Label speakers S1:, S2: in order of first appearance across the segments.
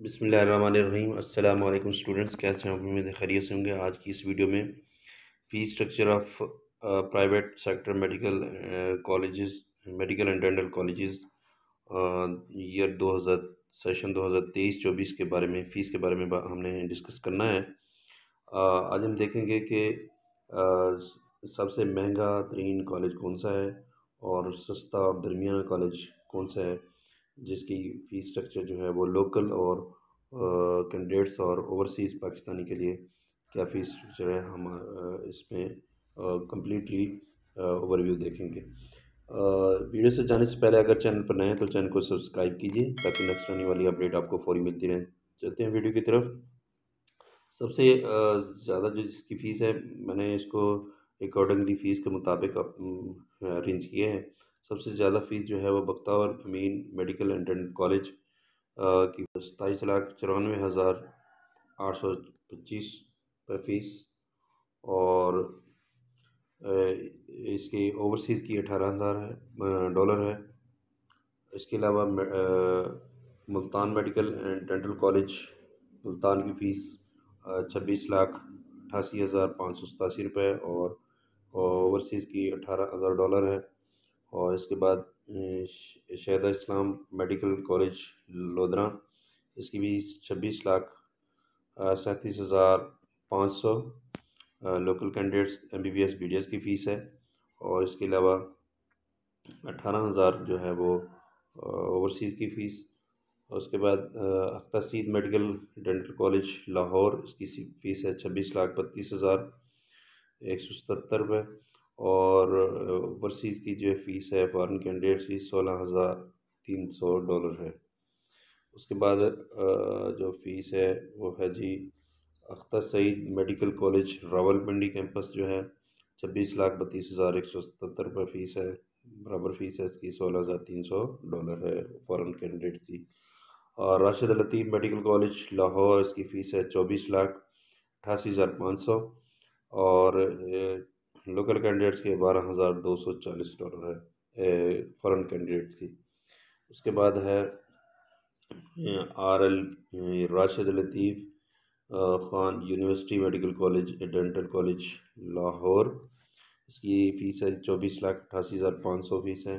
S1: बिसमीम अल्लाम स्टूडेंट्स, कैसे हैं? उम्मीद खैरियत से होंगे। आज की इस वीडियो में fee structure of private sector medical colleges, medical and dental colleges year 2000 session 2023-24 के बारे में, फ़ीस के बारे में हमने डिस्कस करना है। आज हम देखेंगे कि सबसे महँगा तरीन कॉलेज कौन सा है और सस्ता और दरमियाना कॉलेज कौन सा है। जिसकी फ़ीस स्ट्रक्चर जो है वो लोकल और कैंडिडेट्स और ओवरसीज़ पाकिस्तानी के लिए क्या फ़ीस स्ट्रक्चर है, हम इसमें कम्प्लीटली ओवरव्यू देखेंगे। वीडियो से जाने से पहले अगर चैनल पर नए हैं तो चैनल को सब्सक्राइब कीजिए ताकि नेक्स्ट आने वाली अपडेट आपको फौरी मिलती रहे। चलते हैं वीडियो की तरफ़। सबसे ज़्यादा जो जिसकी फ़ीस है, मैंने इसको अकॉर्डिंगली फ़ीस के मुताबिक अरेंज किए हैं। सबसे ज़्यादा फ़ीस जो है वो Bakhtawar Amin medical and dental college की सताईस लाख चौरानवे हज़ार आठ सौ पच्चीस पर फ़ीस और इसकी ओवरसीज़ की अठारह हज़ार है डॉलर है। इसके अलावा Multan medical and dental college, Multan की फ़ीस छब्बीस लाख अठासी हज़ार पाँच सौ सतासी रुपये और ओवरसीज़ की अठारह हज़ार डॉलर है। और इसके बाद शहदा इस्लाम मेडिकल कॉलेज, लोधरा। इसकी भी छब्बीस लाख सैंतीस हज़ार पाँच सौ local candidates M B B S B D S की फ़ीस है। और इसके अलावा अठारह हज़ार जो है वो ओवरसीज़ की फ़ीस। और उसके बाद अख्तासीद मेडिकल डेंटल कॉलेज, लाहौर, इसकी फ़ीस है छब्बीस लाख बत्तीस हज़ार एक सौ सतर रुपये और ओवरसीज़ की जो फ़ीस है फॉरेन कैंडिडेट्स की सोलह हज़ार तीन सौ डॉलर है। उसके बाद जो फ़ीस है, वो है जी, Akhtar Saeed medical college, Rawalpindi campus जो है, छब्बीस लाख बत्तीस हज़ार एक सौ सतर रुपये फ़ीस है। बराबर फ़ीस है इसकी सोलह हज़ार तीन सौ डॉलर है फॉरेन कैंडिडेट की। और राशिद लतीफ़ मेडिकल कॉलेज, लाहौर, इसकी फ़ीस है चौबीस लाख अठासी हज़ार पाँच सौ। और लोकल कैंडिडेट्स के बारह हज़ार दो सौ चालीस डॉलर है फॉरेन कैंडिडेट्स की। उसके बाद है R L Rashid Latif Khan university medical college dental college, Lahore. इसकी फ़ीस है चौबीस लाख अठासी हज़ार पाँच सौ फ़ीस है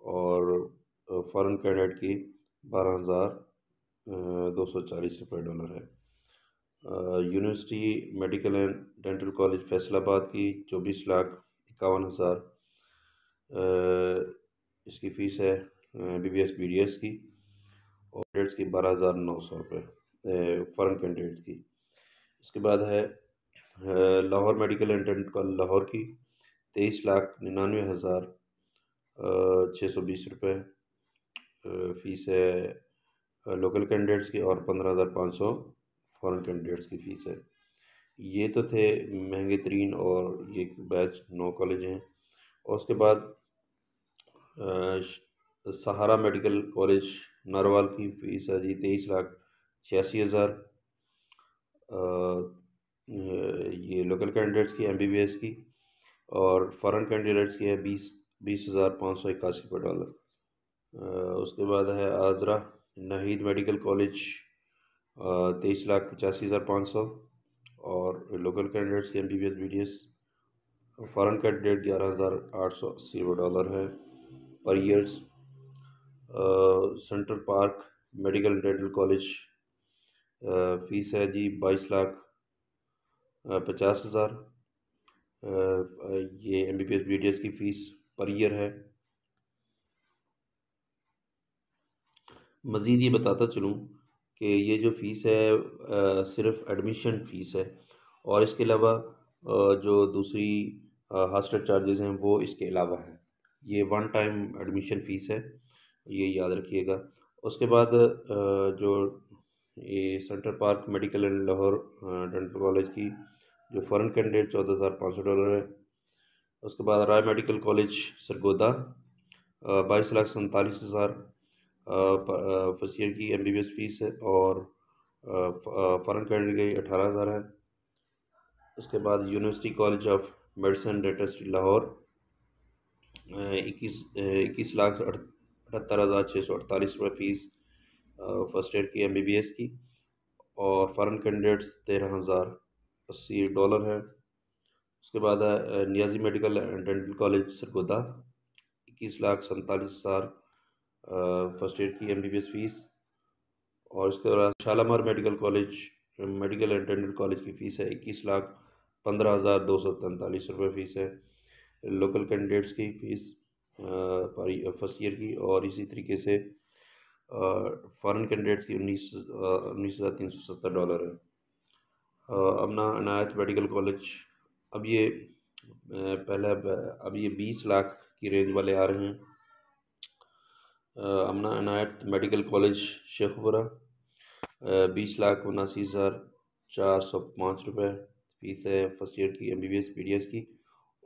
S1: और फॉरेन कैंडिडेट की बारह हज़ार दो सौ चालीस रुपये डॉलर है। University, medical and dental college Faisalabad की चौबीस लाख इक्यावन हज़ार इसकी फ़ीस है B B S B D S की और कैंडिडेट्स की बारह हज़ार नौ सौ रुपये फॉरन कैंडिडेट्स की। इसके बाद है Lahore medical and dental college Lahore की तेईस लाख निन्यानवे हज़ार छः सौ बीस रुपये फ़ीस है लोकल कैंडिडेट्स की और पंद्रह हज़ार पाँच सौ फॉरेन कैंडिडेट्स की फ़ीस है। ये तो थे महँगे तरीन और ये बैच नौ कॉलेज हैं। और उसके बाद सहारा मेडिकल कॉलेज नारवाल की फ़ीस है जी, तेईस लाख छियासी हज़ार। ये लोकल कैंडिडेट्स की एम बी बी एस की और फॉरेन कैंडिडेट्स की है बीस बीस हज़ार पाँच सौ इक्यासी रुपये डॉलर उसके बाद है आज़रा, नहीद मेडिकल कॉलेज तेईस लाख पचासी हज़ार पाँच सौ और लोकल कैंडिडेट्स की M B B S B D S foreign candidate ग्यारह हज़ार आठ सौ अस्सी डॉलर है। Per years central park, medical dental college fees है जी बाईस लाख पचास हज़ार। ये M B B S B D S की फ़ीस पर ईयर है। मज़ीद ये बताता चलूँ कि ये जो फ़ीस है सिर्फ़ एडमिशन फ़ीस है और इसके अलावा जो दूसरी हॉस्टल चार्जेस हैं वो इसके अलावा है। ये वन टाइम एडमिशन फ़ीस है, ये याद रखिएगा। उसके बाद जो ये center park medical and Lahore dental college की जो फॉरेन कैंडिडेट चौदह हज़ार पाँच सौ डॉलर है। उसके बाद राय मेडिकल कॉलेज सरगोदा बाईस लाख सैंतालीस हज़ार फ़र्स्ट ईयर की एम बी एस फ़ीस है और फॉरन कैंडिडेट की अठारह हज़ार है। उसके बाद university college of medicine dentistry Lahore. इक्कीस इक्कीस लाख अठहत्तर हज़ार छः सौ अड़तालीस रुपये फ़ीस फ़र्स्ट ईयर की एम बी बी एस की। और फ़ॉरन कैंडिडेट्स तेरह हज़ार अस्सी डॉलर है। उसके बाद है Niazi medical and dental college Sargodha. इक्कीस लाख सैंतालीस हज़ार फ़र्स्ट ईयर की M B B S fees और इसके बाद Shalamar medical college medical and dental college की फ़ीस है इक्कीस लाख पंद्रह हज़ार दो सौ तैंतालीस रुपये फ़ीस है। लोकल कैंडिडेट्स की फ़ीस फ़र्स्ट ईयर की और इसी तरीके से फ़ॉरन कैंडिडेट्स की उन्नीस उन्नीस हज़ार तीन सौ सत्तर डॉलर है। अमना अनायत मेडिकल कॉलेज अब ये पहले अब ये बीस लाख की रेंज वाले आ रहे हैं। अमना अनायत मेडिकल कॉलेज शेखपुरा बीस लाख उनासी हज़ार चार सौ पाँच रुपये फ़ीस है फ़र्स्ट ईयर की M B B S P D S की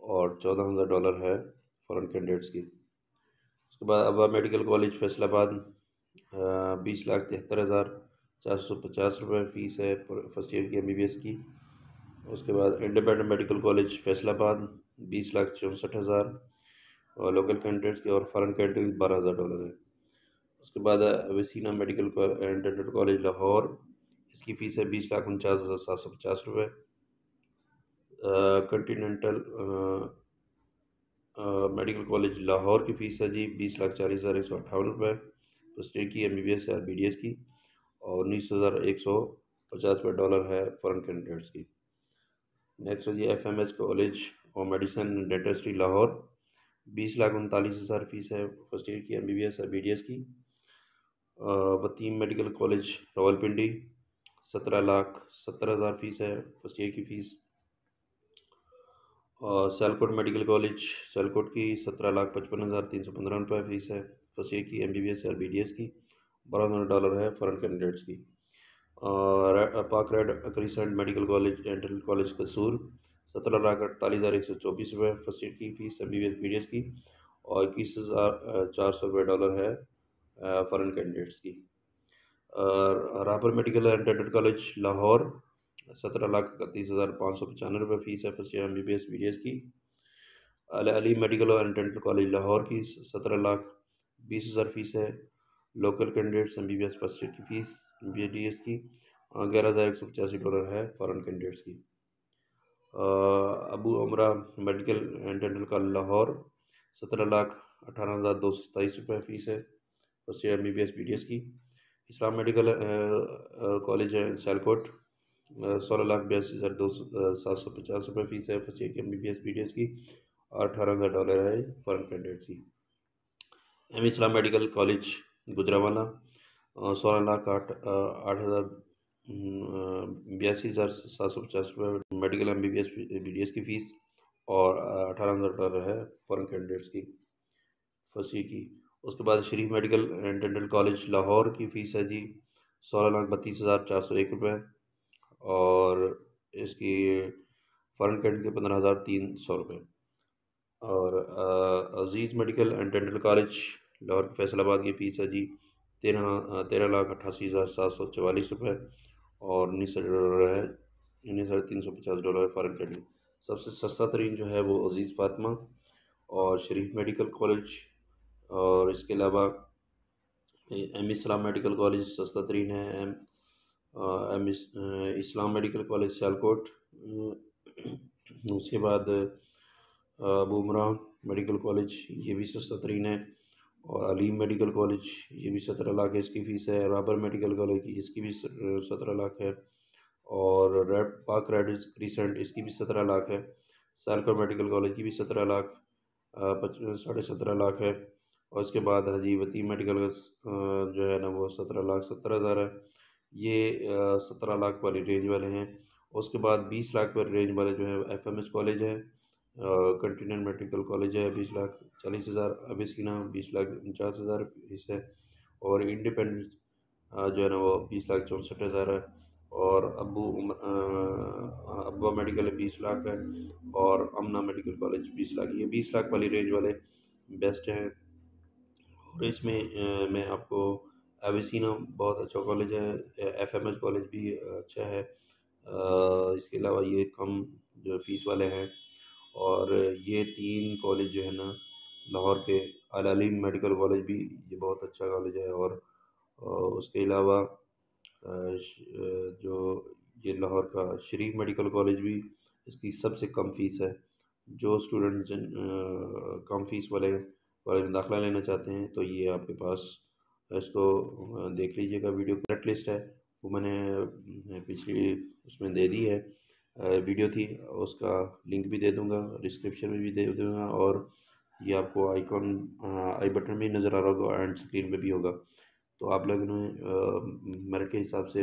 S1: और चौदह हज़ार डॉलर है फ़ॉरन कैंडिडेट्स की। उसके बाद अबा मेडिकल कॉलेज फैसलाबाद बीस लाख तिहत्तर हज़ार चार सौ पचास रुपये फ़ीस है फ़र्स्ट ईयर की एम बी बी एस की। उसके बाद इंडिपेंडेंट मेडिकल कॉलेज फैसलाबाद, बीस लाख चौंसठ हज़ार और लोकल कैंडिडेट्स की और फ़ॉरन कैंडिडेट बारह हज़ार डॉलर है। उसके बाद वसीना मेडिकल डेंटल कॉलेज लाहौर। इसकी फ़ीस है बीस लाख उनचास हज़ार सात सौ पचास रुपये कंटिनेंटल मेडिकल कॉलेज लाहौर की फ़ीस है जी बीस लाख चालीस हज़ार एक सौ अट्ठावन रुपये स्टेट की एम बी बी एस है बी डी एस की। और उन्नीस हज़ार एक सौ पचास रुपये डॉलर है फॉरन कैंडिडेट्स की। नेक्स्ट है G F M H college और मेडिसन डेंटिस्ट्री लाहौर। बीस लाख उनतालीस हज़ार फ़ीस है, फ़र्स्ट ईयर की एम बी बी एस है बी डी एस की। वतीम मेडिकल कॉलेज, रावलपिंडी, सत्रह लाख सत्तर हज़ार फ़ीस है, फ़र्स्ट ईयर की फ़ीस। और सैलकोट मेडिकल कॉलेज सैलकोट की सत्रह लाख पचपन हज़ार तीन सौ पंद्रह रुपये फ़ीस है, फ़र्स्ट ईयर की एम बी बी एस और बी डी एस की, बारह हज़ार डॉलर है, फॉरन कैंडिडेट्स की। और Pak red crescent medical college dental college Kasur सत्रह लाख अड़तालीस हज़ार एक सौ चौबीस रुपये फ़र्स्ट ईयर की fees, M B B S की और इक्कीस हज़ार चार सौ रुपये डॉलर है फ़ॉरन कैंडिडेट्स की। Rapper medical and dental college, Lahore, सत्रह लाख इकतीस हज़ार पाँच सौ पचानवे रुपये फ़ीस है first year M B B S B D S की। Al, Ali medical and dental college, Lahore की सत्रह लाख बीस हज़ार फ़ीस है। Local candidates M B B S first year की फ़ीस बी डी एस की ग्यारह हज़ार एक सौ पचासी डॉलर है फ़ॉरन कैंडिडेट्स की। Abu Amra medical and dental college Lahore, सत्रह लाख अठारह हज़ार दो सौ सताईस रुपये फ़ीस है, first year M B B S B D S की। इस्लाम मेडिकल कॉलेज है सैलकोट सोलह लाख बयासी हज़ार दो सात सौ पचास रुपये फ़ीस है, फ़र्स्ट ईयर की M B B S B D S की और अठारह हज़ार डॉलर है फॉरन कैंडिडेट्स की। M Islam medical college, Gujranwala सोलह लाख आठ आठ हज़ार बयासी हज़ार सात सौ पचास रुपये medical M B B S B D S की फ़ीस और अठारह हज़ार डॉलर है फॉरन कैंडिडेट्स की फ़र्स्ट की। उसके बाद Sharif medical and dental college Lahore की फ़ीस है जी सोलह लाख बत्तीस हज़ार चार सौ एक रुपये और इसकी फ़ॉरन कैंट के पंद्रह हज़ार तीन सौ रुपये और Aziz medical and dental college Lahore Faisalabad की फ़ीस है जी तेरह तेरह लाख अट्ठासी हज़ार सात सौ चवालीस रुपये और उन्नीस हज़ार डॉलर है उन्नीस साढ़े तीन सौ पचास डॉलर फ़ॉरन कैंट सबसे सस्ता तरीन जो है वो अज़ीज़ फातमा और शरीफ मेडिकल कॉलेज और इसके अलावा एम इस्लाम मेडिकल कॉलेज सस्ता तरीन है। M M Islam medical college Sialkot. उसके बाद अबू उमरान मेडिकल कॉलेज, ये भी सस्ता तरीन है। और अलीम मेडिकल कॉलेज, ये भी सत्रह लाख है, इसकी फ़ीस है। राबर मेडिकल कॉलेज, इसकी भी सत्रह लाख है। और रेड पाक रेड क्रीसेंट इसकी भी सत्रह लाख है। सालकर मेडिकल कॉलेज की भी सत्रह लाख साढ़े सत्रह लाख है। और उसके बाद हजी हजीवती मेडिकल जो है ना वो सत्रह लाख सत्तर हज़ार है। ये सत्रह लाख वाली रेंज वाले हैं। उसके बाद बीस लाख वाली रेंज वाले जो है एफ़ एम एच कॉलेज है कंटिनेंट मेडिकल कॉलेज है, बीस लाख चालीस हज़ार। अब इसकी ना बीस लाख उनचास हज़ार फ़ीस है। और इंडिपेंडेंस जो है ना वो बीस लाख चौंसठ हज़ार है। और अबू अब्बा मेडिकल है बीस लाख है और अमना मेडिकल कॉलेज बीस लाख, ये बीस लाख वाली रेंज वाले बेस्ट हैं। और इसमें मैं आपको एविसिना बहुत अच्छा कॉलेज है एफ़ एम कॉलेज भी अच्छा है। इसके अलावा ये कम जो फ़ीस वाले हैं। और ये तीन कॉलेज जो है ना, लाहौर के अलालीम मेडिकल कॉलेज भी ये बहुत अच्छा कॉलेज है। और उसके अलावा जो ये लाहौर का शरीफ मेडिकल कॉलेज भी इसकी सबसे कम फ़ीस है। जो स्टूडेंट जिन कम फ़ीस वाले वाले में दाखिला लेना चाहते हैं तो ये आपके पास इसको देख लीजिएगा, वीडियो करेक्ट लिस्ट है। वो मैंने पिछली उसमें दे दी है। वीडियो थी, उसका लिंक भी दे दूँगा, डिस्क्रिप्शन में भी दे दूँगा, और ये आपको आइकॉन आई बटन भी नज़र आ रहा होगा, एंड स्क्रीन पे भी होगा। तो आप लोग ने मेरिट के हिसाब से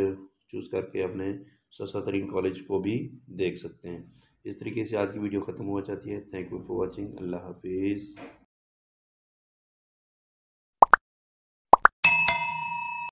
S1: चूज़ करके अपने सस्ता तरीन कॉलेज को भी देख सकते हैं। इस तरीके से आज की वीडियो ख़त्म हो जाती है। थैंक यू फॉर वॉचिंग अल्लाह हाफिज़।